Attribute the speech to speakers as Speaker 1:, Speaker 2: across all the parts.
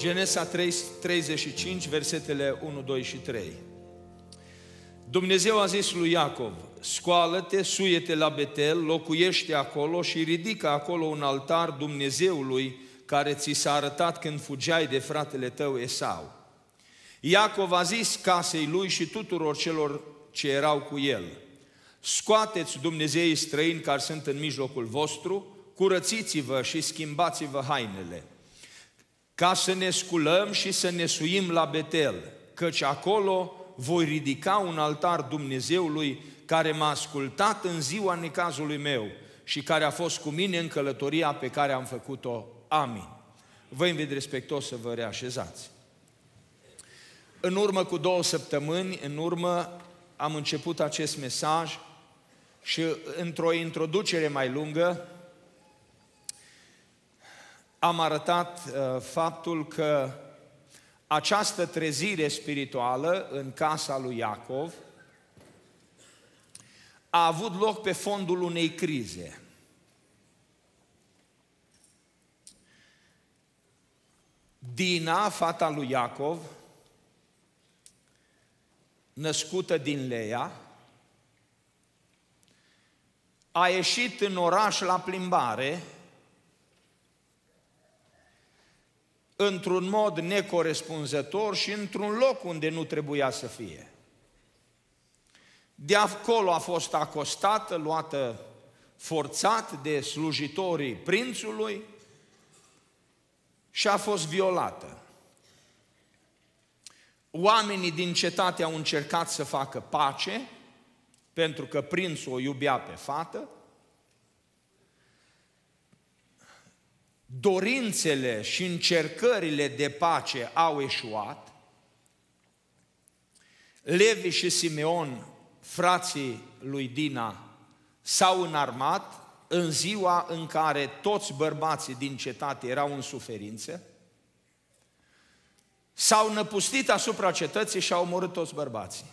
Speaker 1: Genesa 3, 35, versetele 1, 2 și 3. Dumnezeu a zis lui Iacov, scoală-te, suie-te la Betel, locuiește acolo și ridică acolo un altar Dumnezeului care ți s-a arătat când fugeai de fratele tău Esau. Iacov a zis casei lui și tuturor celor ce erau cu el, scoateți Dumnezeii străini care sunt în mijlocul vostru, curățiți-vă și schimbați-vă hainele, ca să ne sculăm și să ne suim la Betel, căci acolo voi ridica un altar Dumnezeului care m-a ascultat în ziua necazului meu și care a fost cu mine în călătoria pe care am făcut-o. Amin. Vă invit respectos să vă reașezați. În urmă cu două săptămâni, în urmă, am început acest mesaj și într-o introducere mai lungă am arătat uh, faptul că această trezire spirituală în casa lui Iacov a avut loc pe fondul unei crize. Dina, fata lui Iacov, născută din Leia, a ieșit în oraș la plimbare într-un mod necorespunzător și într-un loc unde nu trebuia să fie. De acolo a fost acostată, luată forțat de slujitorii prințului și a fost violată. Oamenii din cetate au încercat să facă pace, pentru că prințul o iubea pe fată, dorințele și încercările de pace au eșuat, Levi și Simeon, frații lui Dina, s-au înarmat în ziua în care toți bărbații din cetate erau în suferință, s-au năpustit asupra cetății și au omorât toți bărbații.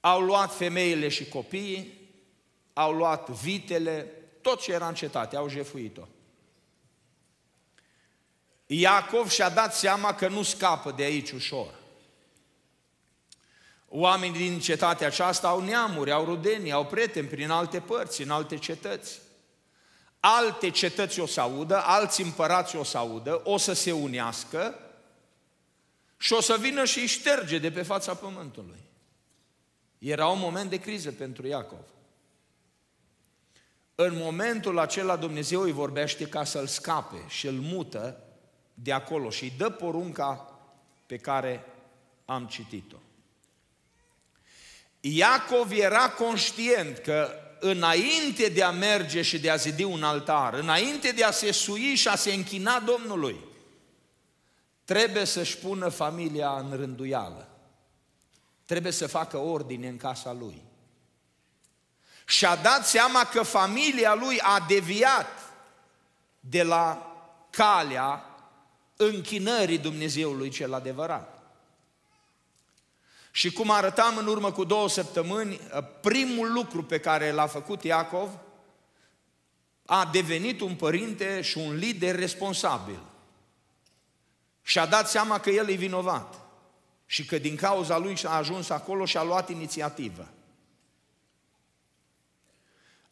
Speaker 1: Au luat femeile și copiii, au luat vitele, tot ce era în cetate, au jefuit-o. Iacov și-a dat seama că nu scapă de aici ușor. Oamenii din cetatea aceasta au neamuri, au rudenii, au prieteni prin alte părți, în alte cetăți. Alte cetăți o să audă, alți împărați o să audă, o să se unească și o să vină și îi șterge de pe fața pământului. Era un moment de criză pentru Iacov. În momentul acela Dumnezeu îi vorbește ca să-l scape și îl mută de acolo și îi dă porunca pe care am citit-o. Iacov era conștient că înainte de a merge și de a zidi un altar, înainte de a se sui și a se închina Domnului, trebuie să-și pună familia în rânduială. Trebuie să facă ordine în casa lui. Și-a dat seama că familia lui a deviat de la calea închinării Dumnezeului cel adevărat. Și cum arătam în urmă cu două săptămâni, primul lucru pe care l-a făcut Iacov a devenit un părinte și un lider responsabil. Și a dat seama că el e vinovat și că din cauza lui a ajuns acolo și a luat inițiativă.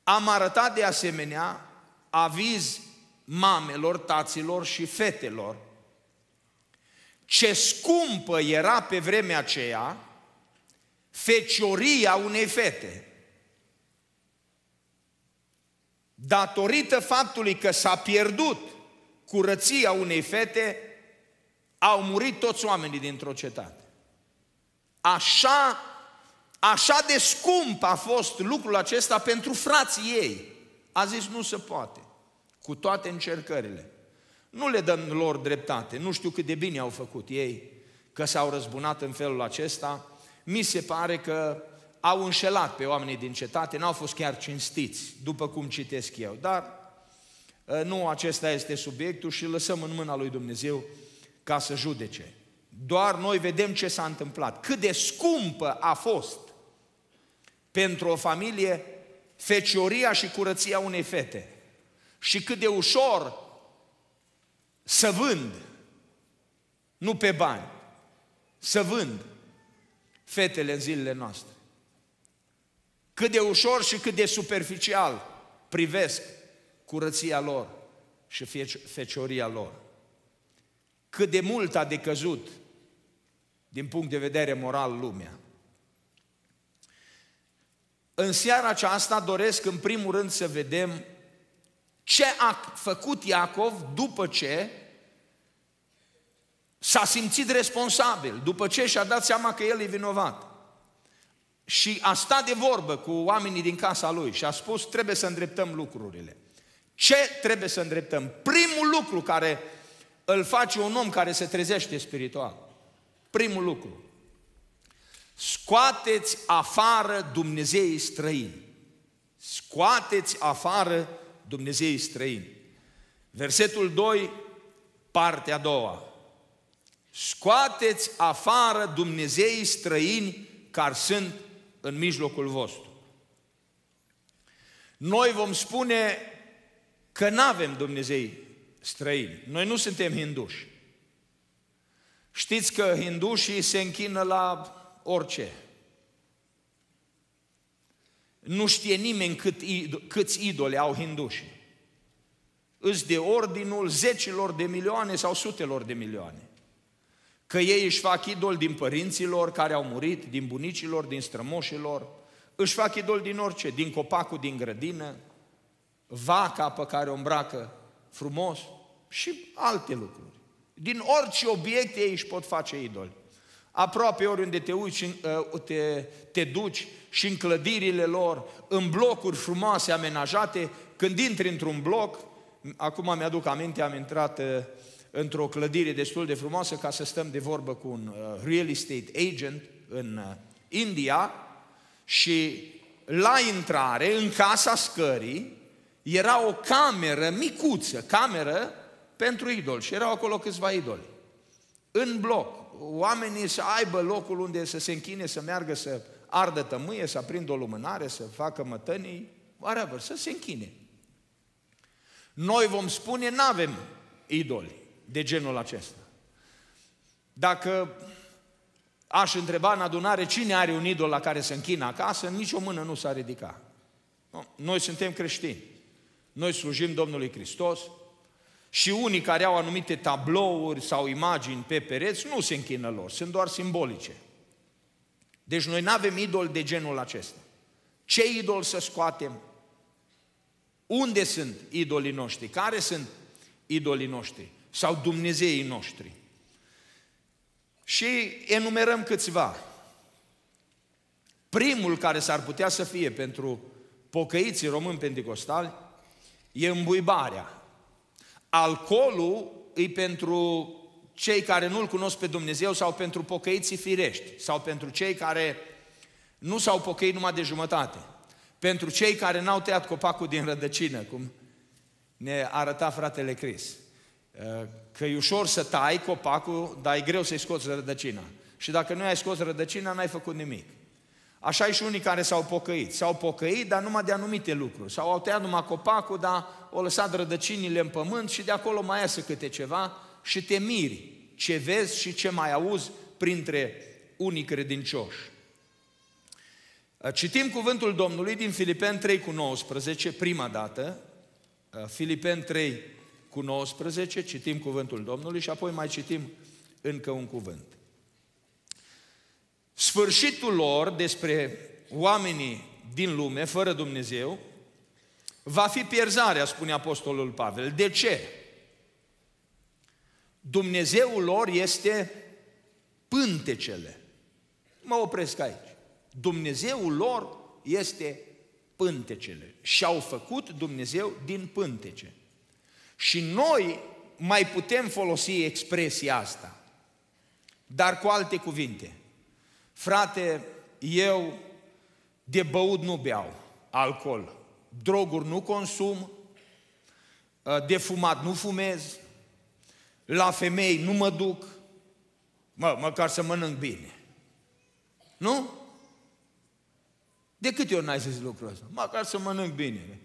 Speaker 1: Am arătat de asemenea aviz mamelor, taților și fetelor ce scumpă era pe vremea aceea fecioria unei fete. Datorită faptului că s-a pierdut curăția unei fete, au murit toți oamenii dintr-o cetate. Așa, așa de scump a fost lucrul acesta pentru frații ei. A zis, nu se poate, cu toate încercările. Nu le dăm lor dreptate, nu știu cât de bine au făcut ei, că s-au răzbunat în felul acesta, mi se pare că au înșelat pe oamenii din cetate, n-au fost chiar cinstiți, după cum citesc eu. Dar ă, nu acesta este subiectul și lăsăm în mâna lui Dumnezeu ca să judece. Doar noi vedem ce s-a întâmplat. Cât de scumpă a fost pentru o familie fecioria și curăția unei fete. Și cât de ușor să vând, nu pe bani, să vând fetele în zilele noastre. Cât de ușor și cât de superficial privesc curăția lor și fecioria lor. Cât de mult a decăzut din punct de vedere moral lumea. În seara aceasta doresc în primul rând să vedem ce a făcut Iacov după ce s-a simțit responsabil, după ce și-a dat seama că el e vinovat. Și a stat de vorbă cu oamenii din casa lui și a spus, trebuie să îndreptăm lucrurile. Ce trebuie să îndreptăm? Primul lucru care îl face un om care se trezește spiritual. Primul lucru. Scoateți afară Dumnezeii străini. Scoateți afară Dumnezeii străini. Versetul 2, partea a doua. Scoateți afară Dumnezeii străini care sunt în mijlocul vostru. Noi vom spune că nu avem Dumnezei străini. Noi nu suntem hinduși. Știți că hindușii se închină la orice. Nu știe nimeni cât, câți idoli au hindușii. Îți de ordinul zecilor de milioane sau sutelor de milioane. Că ei își fac idol din părinților care au murit, din bunicilor, din strămoșilor, își fac idol din orice, din copacul din grădină, vaca pe care o îmbracă frumos și alte lucruri. Din orice obiecte ei își pot face idoli. Aproape oriunde te, uiți, uh, te, te duci și în clădirile lor, în blocuri frumoase, amenajate, când intri într-un bloc, acum mi-aduc aminte, am intrat uh, într-o clădire destul de frumoasă ca să stăm de vorbă cu un uh, real estate agent în India. Și la intrare, în casa scării, era o cameră micuță, cameră pentru idol și erau acolo câțiva idoli. În bloc, oamenii să aibă locul unde să se închine, să meargă, să ardă tămâie, să aprindă o lumânare, să facă mătănii, whatever, să se închine. Noi vom spune, nu avem idoli de genul acesta. Dacă aș întreba în adunare cine are un idol la care se închină acasă, nici o mână nu s-a ridicat. Noi suntem creștini. Noi slujim Domnului Hristos și unii care au anumite tablouri sau imagini pe pereți nu se închină lor, sunt doar simbolice. Deci noi nu avem idol de genul acesta. Ce idol să scoatem? Unde sunt idolii noștri? Care sunt idolii noștri? Sau Dumnezeii noștri? Și enumerăm câțiva. Primul care s-ar putea să fie pentru pocăiții români pentecostali e îmbuibarea. Alcoolul e pentru cei care nu-L cunosc pe Dumnezeu sau pentru pocăiții firești sau pentru cei care nu s-au pocăit numai de jumătate. Pentru cei care n-au tăiat copacul din rădăcină, cum ne arăta fratele Cris. Uh, că e ușor să tai copacul, dar e greu să-i scoți rădăcina. Și dacă nu ai scos rădăcina, n-ai făcut nimic. Așa e și unii care s-au pocăit. S-au pocăit, dar numai de anumite lucruri. Sau au tăiat numai copacul, dar au lăsat rădăcinile în pământ și de acolo mai iasă câte ceva și te miri ce vezi și ce mai auzi printre unii credincioși. Citim cuvântul Domnului din Filipen 3 cu 19, prima dată, Filipen 3 cu 19, citim cuvântul Domnului și apoi mai citim încă un cuvânt. Sfârșitul lor despre oamenii din lume, fără Dumnezeu, va fi pierzarea, spune Apostolul Pavel. De ce? Dumnezeul lor este pântecele. Mă opresc aici. Dumnezeul lor este pântecele. Și-au făcut Dumnezeu din pântece. Și noi mai putem folosi expresia asta, dar cu alte cuvinte. Frate, eu de băut nu beau alcool, droguri nu consum, uh, de fumat nu fumez, la femei nu mă duc, mă, măcar să mănânc bine. Nu? De câte ori n-ai zis lucrul ăsta? Măcar să mănânc bine.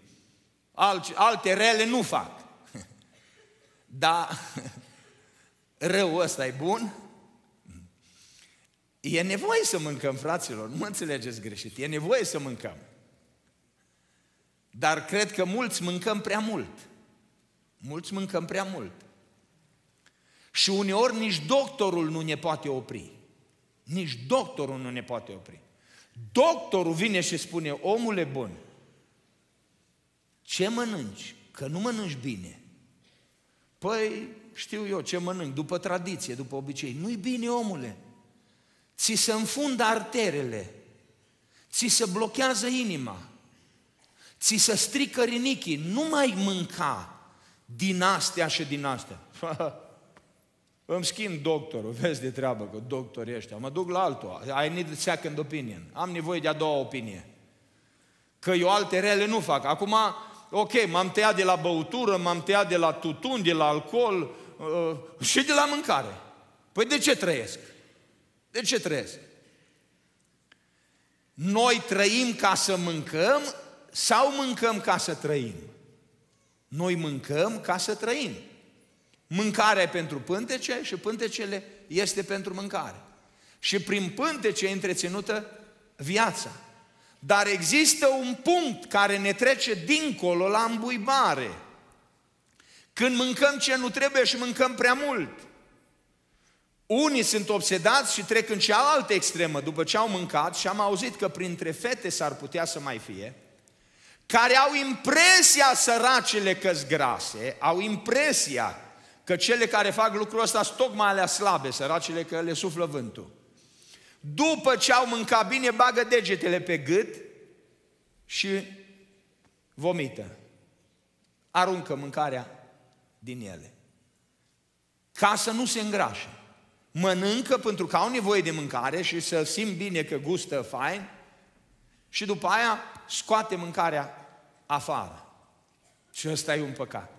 Speaker 1: Alte, alte rele nu fac. Da, rău ăsta e bun? E nevoie să mâncăm, fraților, nu mă înțelegeți greșit, e nevoie să mâncăm. Dar cred că mulți mâncăm prea mult. Mulți mâncăm prea mult. Și uneori nici doctorul nu ne poate opri. Nici doctorul nu ne poate opri. Doctorul vine și spune, omule bun, ce mănânci? Că nu mănânci bine. Păi, știu eu ce mănânc, după tradiție, după obicei. Nu-i bine, omule. Ți se înfundă arterele, ți se blochează inima, ți se strică rinichii. Nu mai mânca din astea și din astea. Îmi schimb doctorul, vezi de treabă că doctorii ăștia, mă duc la altul, I need a second opinion, am nevoie de a doua opinie. Că eu alte rele nu fac. Acum, ok, m-am tăiat de la băutură, m-am tăiat de la tutun, de la alcool uh, și de la mâncare. Păi de ce trăiesc? De ce trăiesc? Noi trăim ca să mâncăm sau mâncăm ca să trăim? Noi mâncăm ca să trăim. Mâncarea e pentru pântece și pântecele este pentru mâncare. Și prin pântece e întreținută viața. Dar există un punct care ne trece dincolo la îmbuibare. Când mâncăm ce nu trebuie și mâncăm prea mult. Unii sunt obsedați și trec în cealaltă extremă după ce au mâncat și am auzit că printre fete s-ar putea să mai fie, care au impresia săracele că grase, au impresia că cele care fac lucrul ăsta sunt tocmai alea slabe, săracele că le suflă vântul. După ce au mâncat bine, bagă degetele pe gât și vomită. Aruncă mâncarea din ele. Ca să nu se îngrașe. Mănâncă pentru că au nevoie de mâncare și să simt bine că gustă fain și după aia scoate mâncarea afară. Și ăsta e un păcat.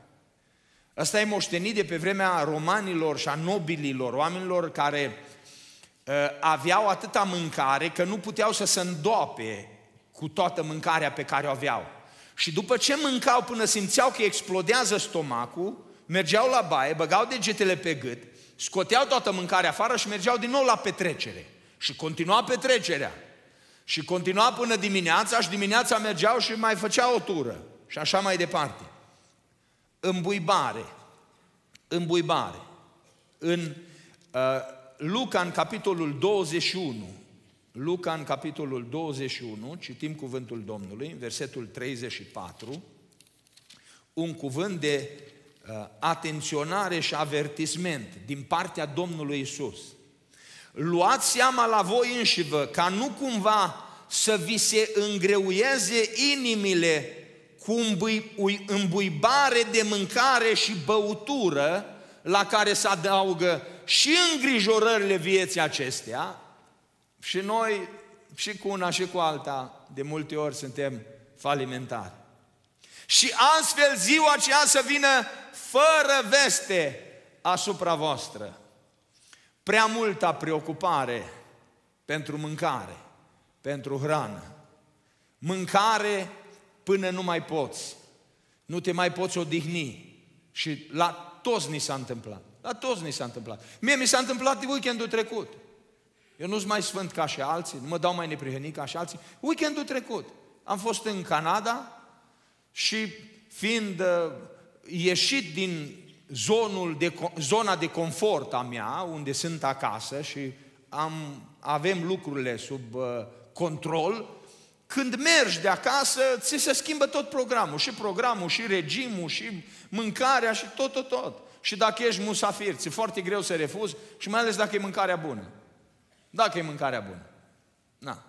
Speaker 1: Ăsta e moștenit de pe vremea romanilor și a nobililor, oamenilor care uh, aveau atâta mâncare că nu puteau să se îndoape cu toată mâncarea pe care o aveau. Și după ce mâncau până simțeau că explodează stomacul, mergeau la baie, băgau degetele pe gât, scoteau toată mâncarea afară și mergeau din nou la petrecere. Și continua petrecerea. Și continua până dimineața și dimineața mergeau și mai făceau o tură. Și așa mai departe îmbuibare. Îmbuibare. În uh, Luca, în capitolul 21, Luca, în capitolul 21, citim cuvântul Domnului, versetul 34, un cuvânt de uh, atenționare și avertisment din partea Domnului Isus. Luați seama la voi înșivă ca nu cumva să vi se îngreuieze inimile cu îmbuibare de mâncare și băutură la care se adaugă și îngrijorările vieții acestea și noi și cu una și cu alta de multe ori suntem falimentari. Și astfel ziua aceea să vină fără veste asupra voastră. Prea multă preocupare pentru mâncare, pentru hrană. Mâncare până nu mai poți. Nu te mai poți odihni. Și la toți ni s-a întâmplat. La toți ni s-a întâmplat. Mie mi s-a întâmplat de weekendul trecut. Eu nu sunt mai sfânt ca și alții, nu mă dau mai neprihănit ca și alții. Weekendul trecut. Am fost în Canada și fiind uh, ieșit din zonul de, zona de confort a mea, unde sunt acasă și am, avem lucrurile sub uh, control, când mergi de acasă, ți se schimbă tot programul, și programul, și regimul, și mâncarea, și tot, tot, tot. Și dacă ești musafir, ți-e foarte greu să refuzi, și mai ales dacă e mâncarea bună. Dacă e mâncarea bună. Na.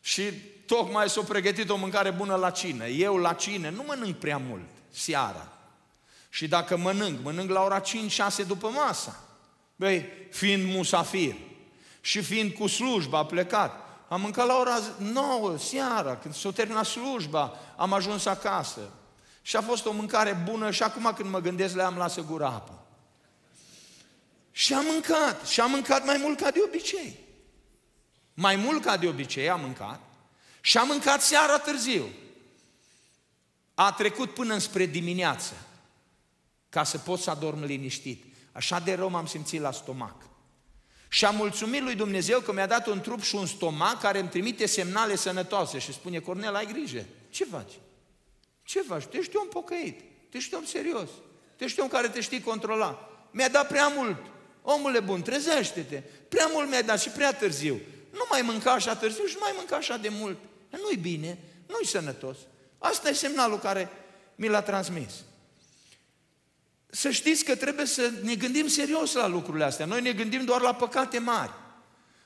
Speaker 1: Și tocmai s-a pregătit o mâncare bună la cină. Eu la cină nu mănânc prea mult, seara. Și dacă mănânc, mănânc la ora 5-6 după masa. Băi, fiind musafir și fiind cu slujba plecat, am mâncat la ora 9 seara, când s-a terminat slujba, am ajuns acasă. Și a fost o mâncare bună și acum când mă gândesc la ea, am lasă gura apă. Și am mâncat, și am mâncat mai mult ca de obicei. Mai mult ca de obicei am mâncat și am mâncat seara târziu. A trecut până spre dimineață. ca să pot să adorm liniștit. Așa de rău m-am simțit la stomac. Și am mulțumit lui Dumnezeu că mi-a dat un trup și un stomac care îmi trimite semnale sănătoase și spune, Cornel, ai grijă. Ce faci? Ce faci? Tu ești om pocăit, tu ești om serios, tu ești om care te știi controla. Mi-a dat prea mult. Omule bun, trezește-te. Prea mult mi-a dat și prea târziu. Nu mai mânca așa târziu și nu mai mânca așa de mult. Nu-i bine, nu-i sănătos. Asta e semnalul care mi l-a transmis. Să știți că trebuie să ne gândim serios la lucrurile astea. Noi ne gândim doar la păcate mari.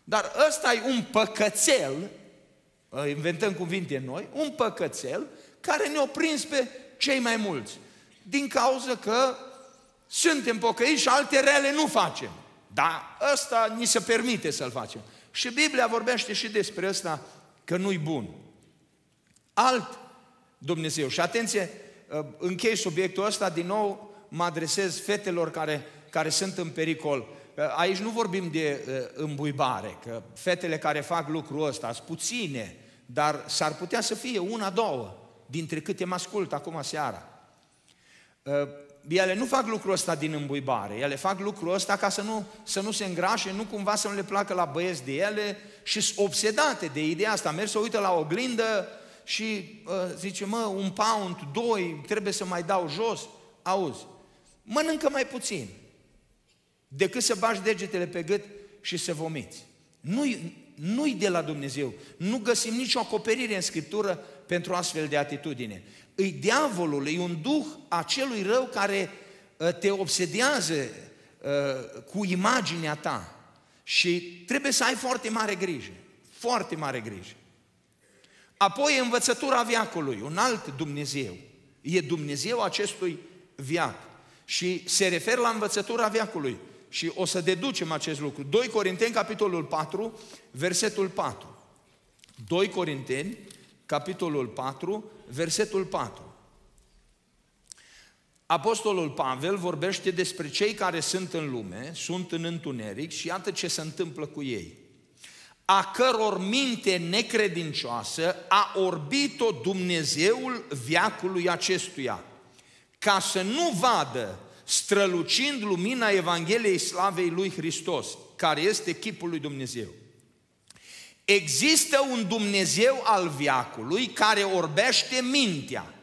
Speaker 1: Dar ăsta e un păcățel, inventăm cuvinte noi, un păcățel care ne-a prins pe cei mai mulți. Din cauza că suntem pocăiți și alte rele nu facem. Dar ăsta ni se permite să-l facem. Și Biblia vorbește și despre ăsta că nu-i bun. Alt Dumnezeu. Și atenție, închei subiectul ăsta, din nou mă adresez fetelor care, care sunt în pericol. Aici nu vorbim de uh, îmbuibare, că fetele care fac lucrul ăsta sunt puține, dar s-ar putea să fie una, două, dintre câte mă ascult acum seara. Uh, ele nu fac lucrul ăsta din îmbuibare, ele fac lucrul ăsta ca să nu, să nu se îngrașe, nu cumva să nu le placă la băieți de ele și sunt obsedate de ideea asta. Merg să uită la oglindă și uh, zice, mă, un pound, doi, trebuie să mai dau jos. Auzi, mănâncă mai puțin decât să bagi degetele pe gât și să vomiți. Nu-i, nu-i de la Dumnezeu. Nu găsim nicio acoperire în Scriptură pentru astfel de atitudine. Îi diavolul, e un duh acelui rău care uh, te obsedează uh, cu imaginea ta și trebuie să ai foarte mare grijă. Foarte mare grijă. Apoi învățătura viacului, un alt Dumnezeu. E Dumnezeu acestui viac. Și se referă la învățătura viacului. Și o să deducem acest lucru. 2 Corinteni, capitolul 4, versetul 4. 2 Corinteni, capitolul 4, versetul 4. Apostolul Pavel vorbește despre cei care sunt în lume, sunt în întuneric și iată ce se întâmplă cu ei. A căror minte necredincioasă a orbit-o Dumnezeul viacului acestuia, ca să nu vadă strălucind lumina Evangheliei Slavei lui Hristos, care este chipul lui Dumnezeu. Există un Dumnezeu al viacului care orbește mintea.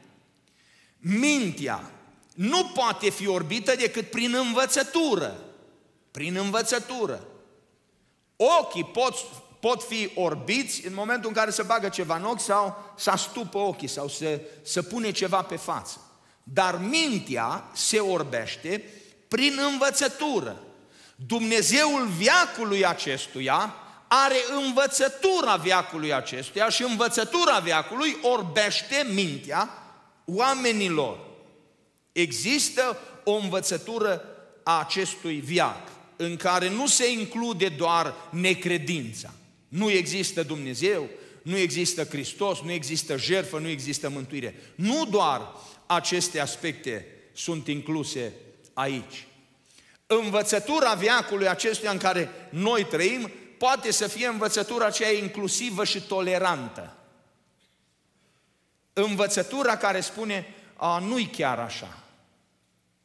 Speaker 1: Mintea nu poate fi orbită decât prin învățătură. Prin învățătură. Ochii pot, pot fi orbiți în momentul în care se bagă ceva în ochi sau să astupă ochii sau să, să pune ceva pe față. Dar mintea se orbește prin învățătură. Dumnezeul viacului acestuia are învățătura viacului acestuia și învățătura viacului orbește mintea oamenilor. Există o învățătură a acestui viac în care nu se include doar necredința. Nu există Dumnezeu, nu există Hristos, nu există jertfă, nu există mântuire. Nu doar aceste aspecte sunt incluse aici. Învățătura viacului acestuia în care noi trăim poate să fie învățătura aceea inclusivă și tolerantă. Învățătura care spune, a, nu-i chiar așa.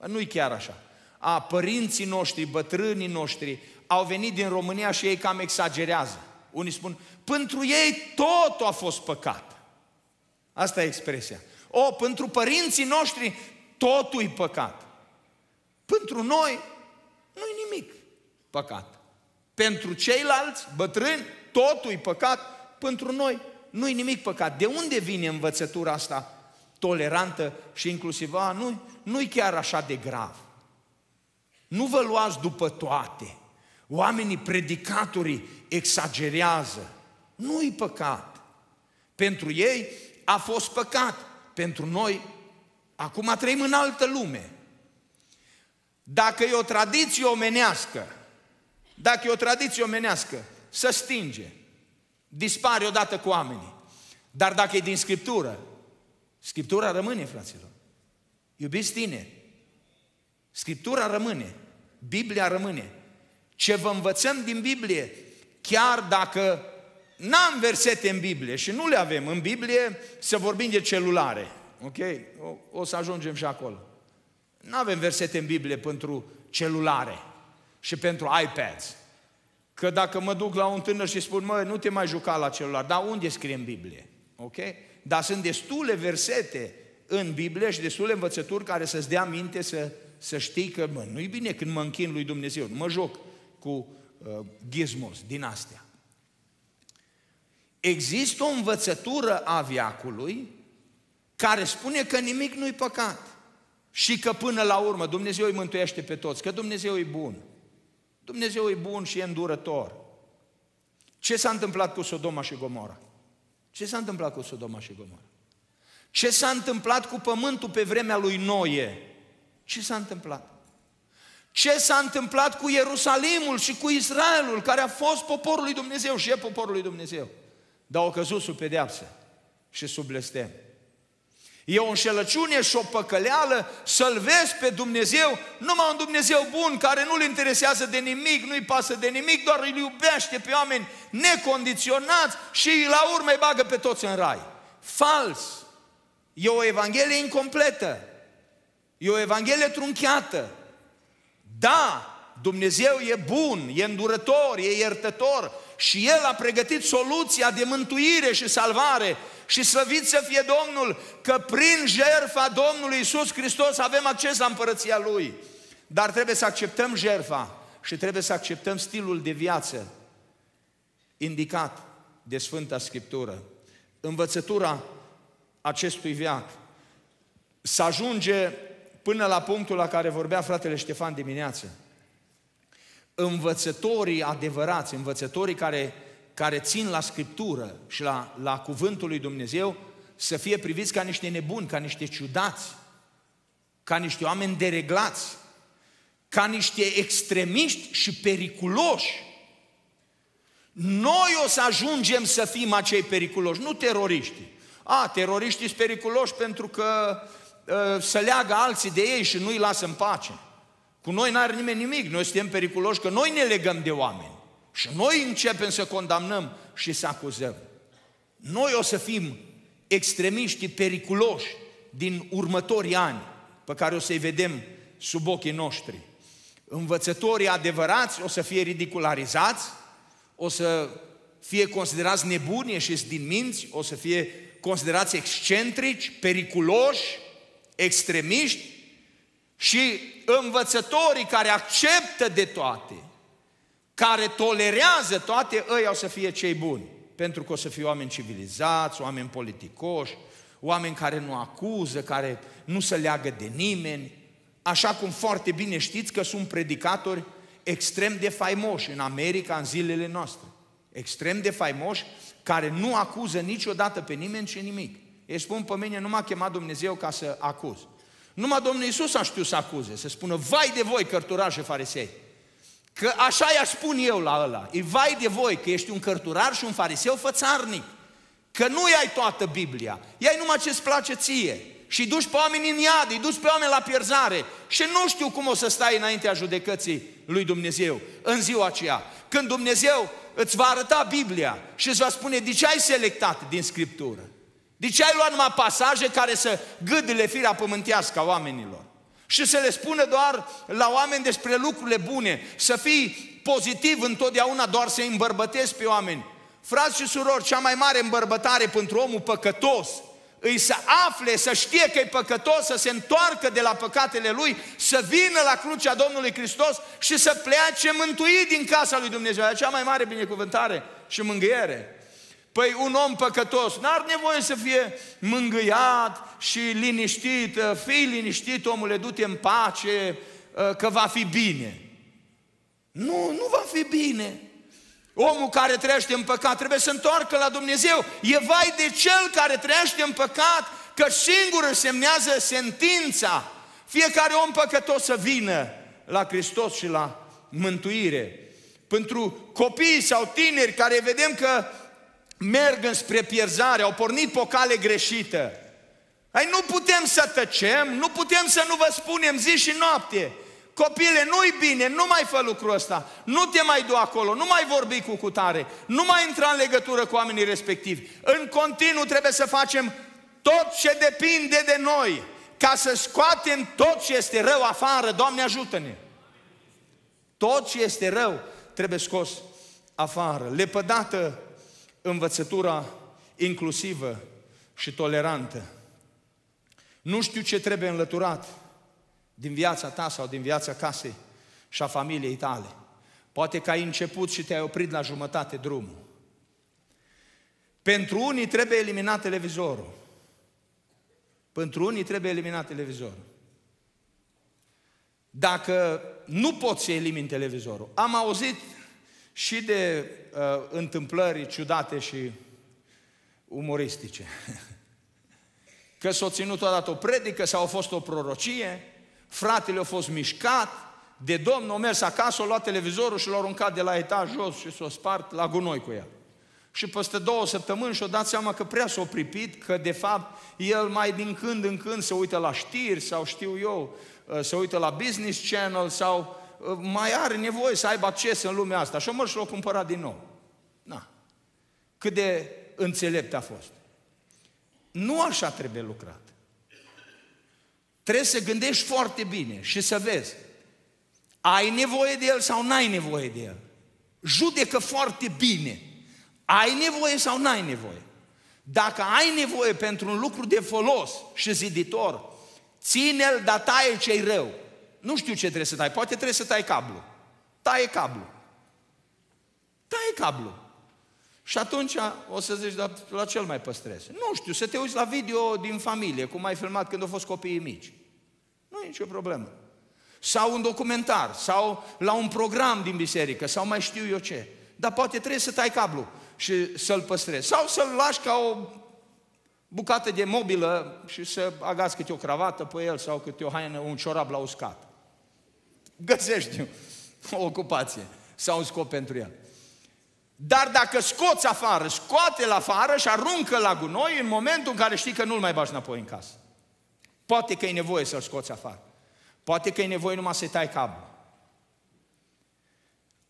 Speaker 1: Nu-i chiar așa. A, părinții noștri, bătrânii noștri au venit din România și ei cam exagerează. Unii spun, pentru ei totul a fost păcat. Asta e expresia. O, pentru părinții noștri totul e păcat. Pentru noi nu-i nimic păcat. Pentru ceilalți bătrâni totul e păcat. Pentru noi nu-i nimic păcat. De unde vine învățătura asta tolerantă și inclusivă? A, nu, nu-i chiar așa de grav. Nu vă luați după toate. Oamenii predicatorii exagerează. Nu-i păcat. Pentru ei a fost păcat pentru noi, acum trăim în altă lume. Dacă e o tradiție omenească, dacă e o tradiție omenească, să stinge, dispare odată cu oamenii. Dar dacă e din Scriptură, Scriptura rămâne, fraților. Iubiți tine, Scriptura rămâne, Biblia rămâne. Ce vă învățăm din Biblie, chiar dacă n-am versete în Biblie și nu le avem în Biblie, să vorbim de celulare. Ok? O, o să ajungem și acolo. Nu avem versete în Biblie pentru celulare și pentru iPads. Că dacă mă duc la un tânăr și spun, mă, nu te mai juca la celular, dar unde scrie în Biblie? Ok? Dar sunt destule versete în Biblie și destule învățături care să-ți dea minte să, să știi că, mă, nu-i bine când mă închin lui Dumnezeu, nu mă joc cu uh, gizmos din astea. Există o învățătură a viacului care spune că nimic nu-i păcat și că până la urmă Dumnezeu îi mântuiește pe toți, că Dumnezeu e bun. Dumnezeu e bun și e îndurător. Ce s-a întâmplat cu Sodoma și Gomora? Ce s-a întâmplat cu Sodoma și Gomora? Ce s-a întâmplat cu pământul pe vremea lui Noie? Ce s-a întâmplat? Ce s-a întâmplat cu Ierusalimul și cu Israelul, care a fost poporul lui Dumnezeu și e poporul lui Dumnezeu? Dar au căzut sub pedeapsă și sub blestem. E o înșelăciune și o păcăleală să-L vezi pe Dumnezeu, numai un Dumnezeu bun care nu-L interesează de nimic, nu-i pasă de nimic, doar îl iubește pe oameni necondiționați și la urmă îi bagă pe toți în rai. Fals! E o evanghelie incompletă. E o evanghelie trunchiată. Da, Dumnezeu e bun, e îndurător, e iertător și El a pregătit soluția de mântuire și salvare și slăvit să fie Domnul că prin jertfa Domnului Isus Hristos avem acces la împărăția Lui. Dar trebuie să acceptăm jertfa și trebuie să acceptăm stilul de viață indicat de Sfânta Scriptură. Învățătura acestui viac să ajunge până la punctul la care vorbea fratele Ștefan dimineață. Învățătorii adevărați, învățătorii care care țin la Scriptură și la, la Cuvântul lui Dumnezeu să fie priviți ca niște nebuni, ca niște ciudați, ca niște oameni dereglați, ca niște extremiști și periculoși. Noi o să ajungem să fim acei periculoși, nu teroriști. A, teroriștii sunt periculoși pentru că uh, să leagă alții de ei și nu-i lasă în pace. Cu noi n-are nimeni nimic, noi suntem periculoși că noi ne legăm de oameni. Și noi începem să condamnăm și să acuzăm. Noi o să fim extremiștii periculoși din următorii ani pe care o să-i vedem sub ochii noștri. Învățătorii adevărați o să fie ridicularizați, o să fie considerați nebuni și din minți, o să fie considerați excentrici, periculoși, extremiști și învățătorii care acceptă de toate, care tolerează toate, ăia o să fie cei buni. Pentru că o să fie oameni civilizați, oameni politicoși, oameni care nu acuză, care nu se leagă de nimeni. Așa cum foarte bine știți că sunt predicatori extrem de faimoși în America în zilele noastre. Extrem de faimoși care nu acuză niciodată pe nimeni și nimic. Ei spun pe mine, nu m-a chemat Dumnezeu ca să acuz. Numai Domnul Iisus a știut să acuze, să spună, vai de voi, cărturași și farisei. Că așa i-aș spun eu la ăla. E vai de voi că ești un cărturar și un fariseu fățarnic. Că nu ai toată Biblia. Iai numai ce-ți place ție. Și duci pe oameni în iad, îi duci pe oameni la pierzare. Și nu știu cum o să stai înaintea judecății lui Dumnezeu în ziua aceea. Când Dumnezeu îți va arăta Biblia și îți va spune de ce ai selectat din Scriptură. De ce ai luat numai pasaje care să gâdile firea pământească a oamenilor și să le spună doar la oameni despre lucrurile bune, să fii pozitiv întotdeauna, doar să îi îmbărbătezi pe oameni. Frați și surori, cea mai mare îmbărbătare pentru omul păcătos îi să afle, să știe că e păcătos, să se întoarcă de la păcatele lui, să vină la crucea Domnului Hristos și să plece mântuit din casa lui Dumnezeu. E cea mai mare binecuvântare și mângâiere. Păi un om păcătos n-ar nevoie să fie mângâiat și liniștit, fii liniștit, omule, du-te în pace, că va fi bine. Nu, nu va fi bine. Omul care trăiește în păcat trebuie să întoarcă la Dumnezeu. E vai de cel care trăiește în păcat, că singur își semnează sentința. Fiecare om păcătos să vină la Hristos și la mântuire. Pentru copii sau tineri care vedem că merg înspre pierzare, au pornit pe o cale greșită. Ai, nu putem să tăcem, nu putem să nu vă spunem zi și noapte. Copile, nu-i bine, nu mai fă lucrul ăsta, nu te mai du acolo, nu mai vorbi cu cutare, nu mai intra în legătură cu oamenii respectivi. În continuu trebuie să facem tot ce depinde de noi ca să scoatem tot ce este rău afară, Doamne ajută-ne! Tot ce este rău trebuie scos afară. Lepădată învățătura inclusivă și tolerantă. Nu știu ce trebuie înlăturat din viața ta sau din viața casei și a familiei tale. Poate că ai început și te-ai oprit la jumătate drumul. Pentru unii trebuie eliminat televizorul. Pentru unii trebuie eliminat televizorul. Dacă nu poți să elimini televizorul, am auzit și de uh, întâmplări ciudate și umoristice. Că s-a ținut odată o predică sau a fost o prorocie, fratele a fost mișcat, de domn a mers acasă, a luat televizorul și l-a aruncat de la etaj jos și s-a spart la gunoi cu el. Și peste două săptămâni și-a dat seama că prea s-a pripit, că de fapt el mai din când în când se uită la știri sau știu eu, uh, se uită la Business Channel sau uh, mai are nevoie să aibă acces în lumea asta. Și mă și l-a cumpărat din nou. Na. Cât de înțelept a fost. Nu așa trebuie lucrat. Trebuie să gândești foarte bine și să vezi. Ai nevoie de el sau n-ai nevoie de el? Judecă foarte bine. Ai nevoie sau n-ai nevoie? Dacă ai nevoie pentru un lucru de folos și ziditor, ține-l, dar taie ce rău. Nu știu ce trebuie să tai, poate trebuie să tai cablu. Taie cablu. Taie cablu. Și atunci o să zici, dar la ce mai păstrezi? Nu știu, să te uiți la video din familie, cum ai filmat când au fost copiii mici. Nu e nicio problemă. Sau un documentar, sau la un program din biserică, sau mai știu eu ce. Dar poate trebuie să tai cablu și să-l păstrezi. Sau să-l lași ca o bucată de mobilă și să agați câte o cravată pe el sau câte o haină, un ciorap la uscat. Găsești o ocupație sau un scop pentru el. Dar dacă scoți afară, scoate-l afară și aruncă la gunoi în momentul în care știi că nu-l mai bași înapoi în casă. Poate că e nevoie să-l scoți afară. Poate că e nevoie numai să-i tai cablu.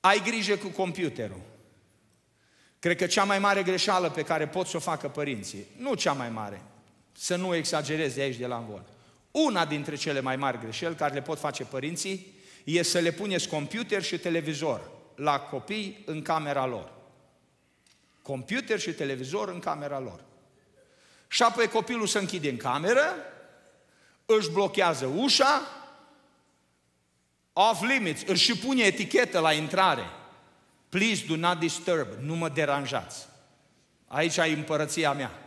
Speaker 1: Ai grijă cu computerul. Cred că cea mai mare greșeală pe care pot să o facă părinții, nu cea mai mare, să nu exagerez de aici de la învon. Una dintre cele mai mari greșeli care le pot face părinții e să le puneți computer și televizor la copii în camera lor. Computer și televizor în camera lor. Și apoi copilul se închide în cameră, își blochează ușa, off limits, își și pune etichetă la intrare. Please do not disturb, nu mă deranjați. Aici ai împărăția mea.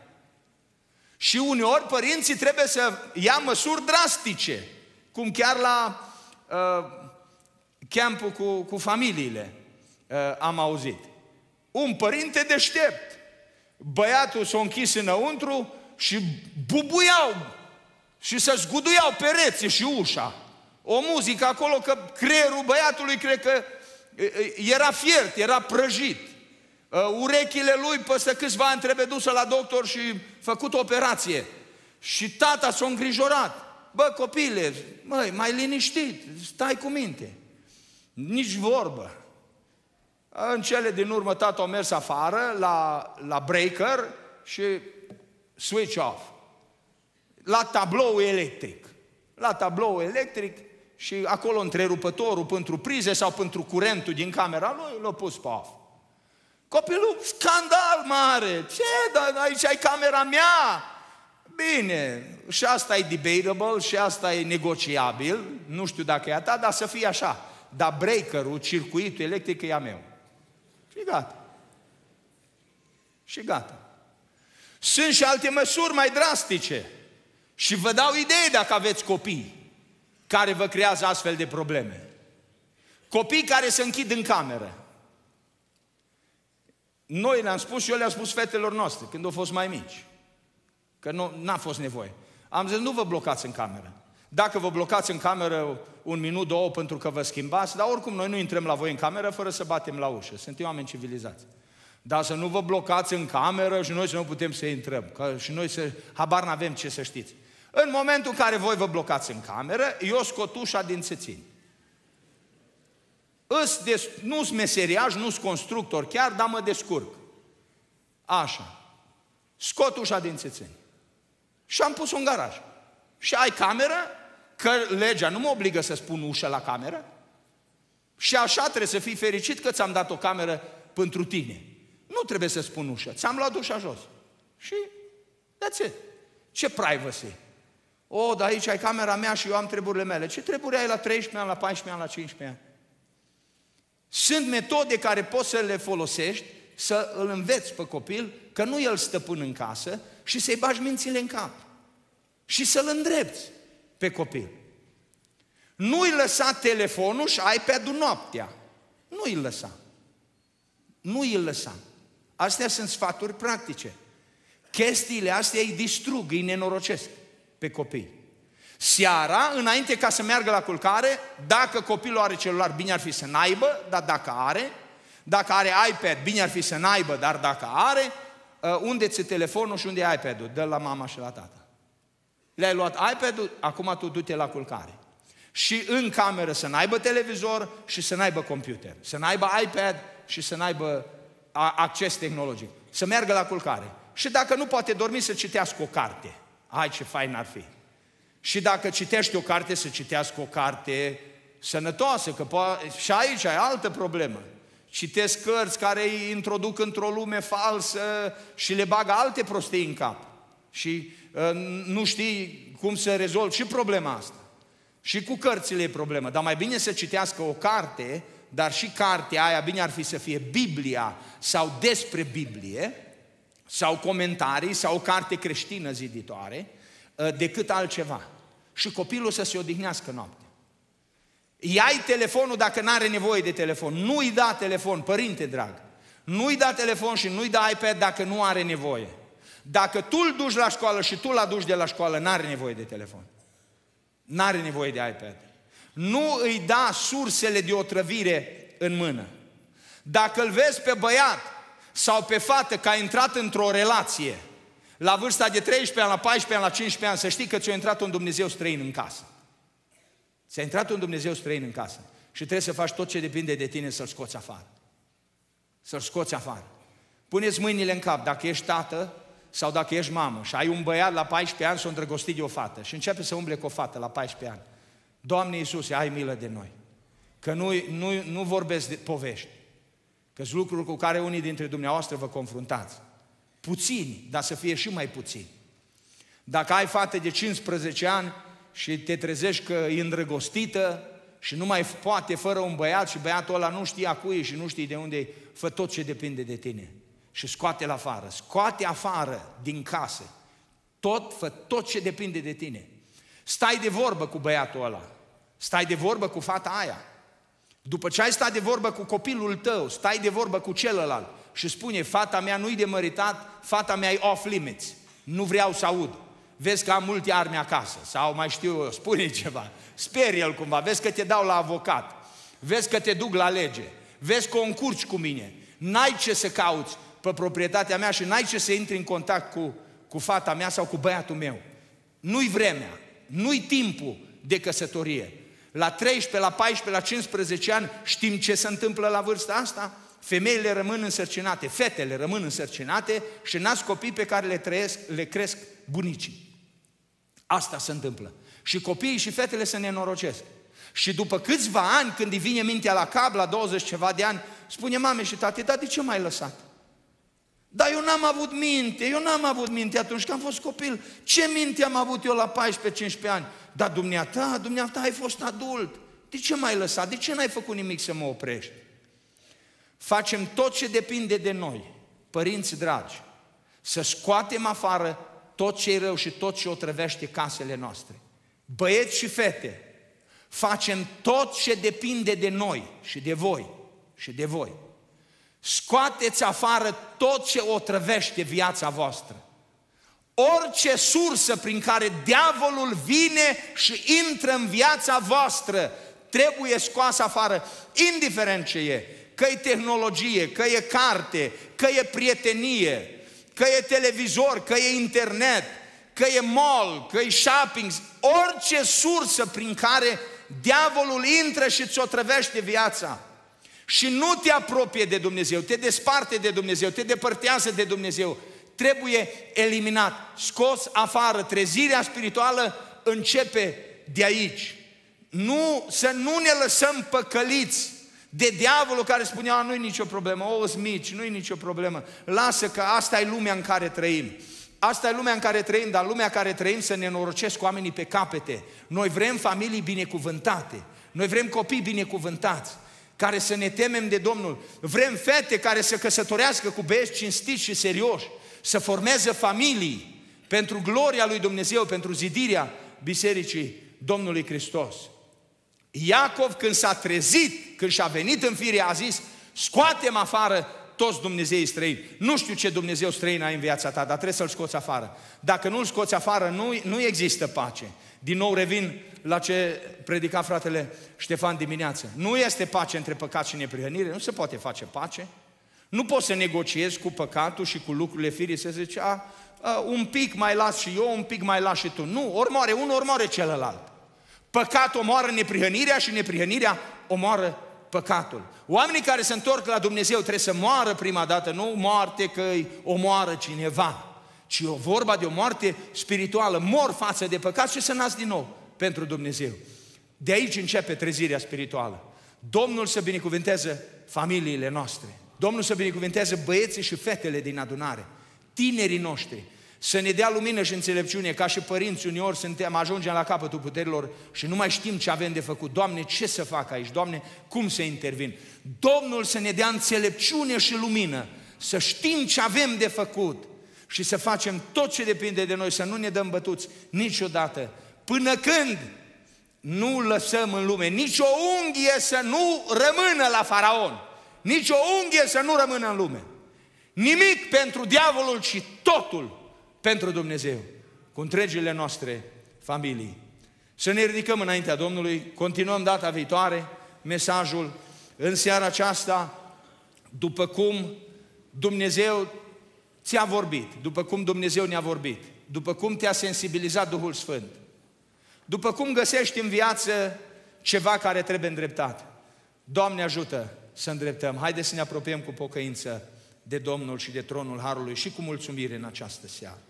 Speaker 1: Și uneori părinții trebuie să ia măsuri drastice, cum chiar la uh, campul cu, cu familiile uh, am auzit. Un părinte deștept. Băiatul s-a închis înăuntru și bubuiau și să zguduiau pereții și ușa. O muzică acolo că creierul băiatului cred că era fiert, era prăjit. Urechile lui peste câțiva ani trebuie dusă la doctor și făcut operație. Și tata s-a îngrijorat. Bă, copile, măi, mai liniștit, stai cu minte. Nici vorbă. În cele din urmă tata a mers afară la, la breaker și switch off. La tablou electric. La tablou electric și acolo întrerupătorul pentru prize sau pentru curentul din camera lui l-a pus pe off. Copilul, scandal mare! Ce? Dar aici ai camera mea! Bine, și asta e debatable, și asta e negociabil, nu știu dacă e a ta, dar să fie așa. Dar breakerul, circuitul electric e a meu. Și gata. Și gata. Sunt și alte măsuri mai drastice. Și vă dau idei dacă aveți copii care vă creează astfel de probleme. Copii care se închid în cameră. Noi le-am spus și eu le-am spus fetelor noastre când au fost mai mici. Că nu n-a fost nevoie. Am zis, nu vă blocați în cameră. Dacă vă blocați în cameră un minut, două pentru că vă schimbați, dar oricum noi nu intrăm la voi în cameră fără să batem la ușă. Suntem oameni civilizați. Dar să nu vă blocați în cameră și noi să nu putem să intrăm. Că și noi să, habar n-avem ce să știți. În momentul în care voi vă blocați în cameră, eu scot ușa din țețini. nu-s meseriaj, nu-s constructor chiar, dar mă descurc. Așa. Scot ușa din țețeni. Și am pus-o în garaj. Și ai cameră, că legea nu mă obligă să spun ușă la cameră. Și așa trebuie să fii fericit că ți-am dat o cameră pentru tine. Nu trebuie să spun ușă, ți-am luat ușa jos. Și that's it. Ce privacy? O, dar aici ai camera mea și eu am treburile mele. Ce treburi ai la 13 ani, la 14 ani, la 15 ani? Sunt metode care poți să le folosești, să îl înveți pe copil că nu el stăpân în casă și să-i bagi mințile în cap. Și să-l îndrepți pe copil. Nu-i lăsa telefonul și iPad-ul noaptea. Nu-i lăsa. Nu îi lăsa. Astea sunt sfaturi practice. Chestiile astea îi distrug, îi nenorocesc pe copii. Seara, înainte ca să meargă la culcare, dacă copilul are celular, bine ar fi să n-aibă, dar dacă are, dacă are iPad, bine ar fi să n-aibă, dar dacă are, uh, unde ți telefonul și unde e iPad-ul? Dă la mama și la tata. Le-ai luat iPad-ul, acum tu du-te la culcare. Și în cameră să n-aibă televizor și să n-aibă computer. Să n-aibă iPad și să n-aibă acces tehnologic. Să meargă la culcare. Și dacă nu poate dormi, să citească o carte. Ai ce fain ar fi. Și dacă citește o carte, să citească o carte sănătoasă, că po- și aici ai altă problemă. Citesc cărți care îi introduc într-o lume falsă și le bagă alte prostii în cap. Și uh, nu știi cum să rezolvi și problema asta. Și cu cărțile e problemă, dar mai bine să citească o carte, dar și cartea aia bine ar fi să fie Biblia sau despre Biblie, sau comentarii, sau o carte creștină ziditoare, ă, decât altceva. Și copilul să se odihnească noapte. Ia-i telefonul dacă nu are nevoie de telefon. Nu-i da telefon, părinte drag. Nu-i da telefon și nu-i da iPad dacă nu are nevoie. Dacă tu îl duci la școală și tu îl aduci de la școală, n-are nevoie de telefon. N-are nevoie de iPad. Nu îi da sursele de otrăvire în mână. Dacă îl vezi pe băiat sau pe fată că a intrat într-o relație, la vârsta de 13 ani, la 14 ani, la 15 ani, să știi că ți-a intrat un Dumnezeu străin în casă. Ți-a intrat un Dumnezeu străin în casă și trebuie să faci tot ce depinde de tine să-l scoți afară. Să-l scoți afară. Puneți mâinile în cap, dacă ești tată sau dacă ești mamă și ai un băiat la 14 ani s-a îndrăgostit de o fată și începe să umble cu o fată la 14 ani. Doamne Iisuse, ai milă de noi. Că nu, nu, nu vorbesc de povești. că sunt lucruri cu care unii dintre dumneavoastră vă confruntați. Puțini, dar să fie și mai puțini. Dacă ai fată de 15 ani și te trezești că e îndrăgostită și nu mai poate fără un băiat și băiatul ăla nu știe a cui și nu știe de unde e, fă tot ce depinde de tine și scoate-l afară. Scoate afară din casă. Tot, fă tot ce depinde de tine. Stai de vorbă cu băiatul ăla. Stai de vorbă cu fata aia. După ce ai stat de vorbă cu copilul tău, stai de vorbă cu celălalt și spune, fata mea nu-i de măritat, fata mea e off limits. Nu vreau să aud. Vezi că am multe arme acasă sau mai știu eu, spune ceva. Sperie el cumva, vezi că te dau la avocat. Vezi că te duc la lege. Vezi că o încurci cu mine. N-ai ce să cauți pe proprietatea mea și n-ai ce să intri în contact cu, cu fata mea sau cu băiatul meu. Nu-i vremea, nu-i timpul de căsătorie. La 13, la 14, la 15 ani știm ce se întâmplă la vârsta asta? Femeile rămân însărcinate, fetele rămân însărcinate și nasc copii pe care le, trăiesc, le cresc bunicii. Asta se întâmplă. Și copiii și fetele se nenorocesc. Și după câțiva ani, când îi vine mintea la cap, la 20 ceva de ani, spune mame și tate, dar de ce m-ai lăsat? Dar eu n-am avut minte, eu n-am avut minte atunci când am fost copil. Ce minte am avut eu la 14-15 ani? Dar dumneata, dumneata ai fost adult. De ce m-ai lăsat? De ce n-ai făcut nimic să mă oprești? Facem tot ce depinde de noi, părinți dragi, să scoatem afară tot ce e rău și tot ce otrăvește casele noastre. Băieți și fete, facem tot ce depinde de noi și de voi și de voi Scoateți afară tot ce otrăvește viața voastră. Orice sursă prin care diavolul vine și intră în viața voastră trebuie scoasă afară, indiferent ce e. Că e tehnologie, că e carte, că e prietenie, că e televizor, că e internet, că e mall, că e shopping, orice sursă prin care diavolul intră și îți otrăvește viața și nu te apropie de Dumnezeu, te desparte de Dumnezeu, te depărtează de Dumnezeu, trebuie eliminat, scos afară. Trezirea spirituală începe de aici. Nu, să nu ne lăsăm păcăliți de diavolul care spunea, nu-i nicio problemă, o, mici, nu-i nicio problemă, lasă că asta e lumea în care trăim. Asta e lumea în care trăim, dar lumea în care trăim să ne norocesc oamenii pe capete. Noi vrem familii binecuvântate, noi vrem copii binecuvântați, care să ne temem de Domnul. Vrem fete care să căsătorească cu băieți cinstiți și serioși, să formeze familii pentru gloria lui Dumnezeu, pentru zidirea Bisericii Domnului Hristos. Iacov când s-a trezit, când și-a venit în fire, a zis, scoatem afară toți Dumnezeii străini. Nu știu ce Dumnezeu străin ai în viața ta, dar trebuie să-l scoți afară. Dacă nu-l scoți afară, nu, nu există pace. Din nou revin la ce predica fratele Ștefan dimineață. Nu este pace între păcat și neprihănire, nu se poate face pace. Nu poți să negociezi cu păcatul și cu lucrurile firii, să zici, a, a, un pic mai las și eu, un pic mai las și tu. Nu, ori moare unul, ori moare celălalt. Păcatul omoară neprihănirea și neprihănirea omoară păcatul. Oamenii care se întorc la Dumnezeu trebuie să moară prima dată, nu moarte că îi omoară cineva, ci o vorba de o moarte spirituală, mor față de păcat și să nasc din nou pentru Dumnezeu. De aici începe trezirea spirituală. Domnul să binecuvânteze familiile noastre. Domnul să binecuvânteze băieții și fetele din adunare, tinerii noștri, să ne dea lumină și înțelepciune, ca și părinți uneori suntem, ajungem la capătul puterilor și nu mai știm ce avem de făcut. Doamne, ce să fac aici? Doamne, cum să intervin? Domnul să ne dea înțelepciune și lumină, să știm ce avem de făcut și să facem tot ce depinde de noi, să nu ne dăm bătuți niciodată, până când nu lăsăm în lume nici o unghie să nu rămână la faraon, nici o unghie să nu rămână în lume. Nimic pentru diavolul, ci totul pentru Dumnezeu, cu întregile noastre familii. Să ne ridicăm înaintea Domnului, continuăm data viitoare mesajul în seara aceasta, după cum Dumnezeu ți-a vorbit, după cum Dumnezeu ne-a vorbit, după cum te-a sensibilizat Duhul Sfânt, după cum găsești în viață ceva care trebuie îndreptat. Doamne ajută să îndreptăm. Haideți să ne apropiem cu pocăință de Domnul și de tronul Harului și cu mulțumire în această seară.